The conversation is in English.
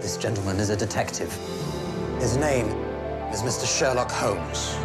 This gentleman is a detective. His name is Mr. Sherlock Holmes.